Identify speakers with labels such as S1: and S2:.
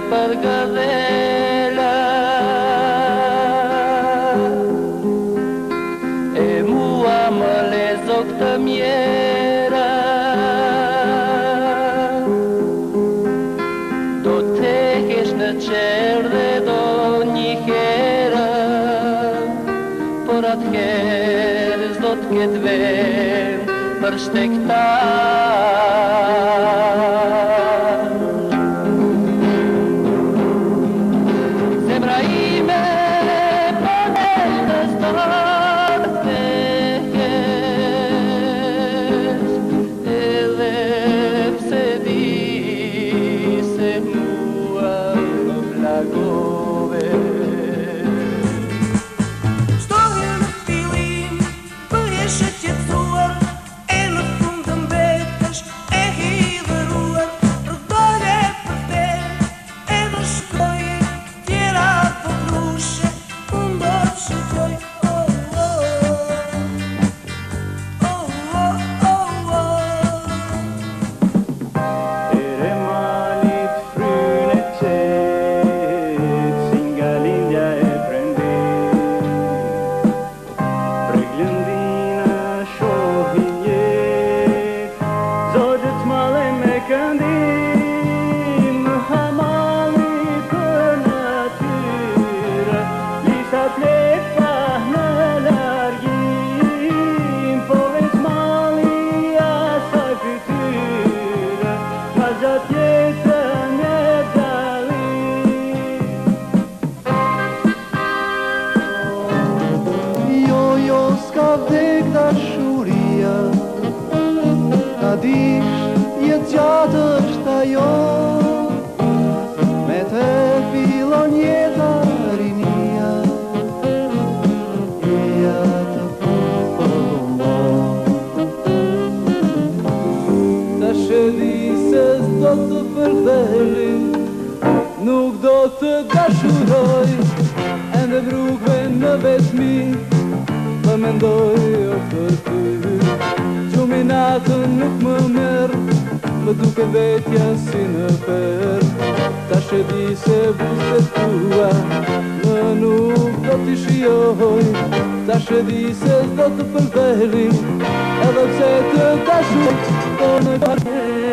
S1: për gëdhela E mua më lezo këtë mjera Do të kesh në qerë dhe do një hera Por atë herë zdo të ketë vend për shtektar go.
S2: ka vdek dashuria Ta dish jetë gjatë është ta jo Me të filon jetë të rinia E
S3: të përdo Ta shëdi se zdo të përdheli Nuk do të dashuroj Endë vrugve në vetëmi mendoj o për ty Gjuminatën nuk më mërë Më duke vetja si në përë Ta shedi se buzët tua Më nuk do t'i shiohoj Ta shedi se do të përverim Edhe pse të dashu Të po në kërë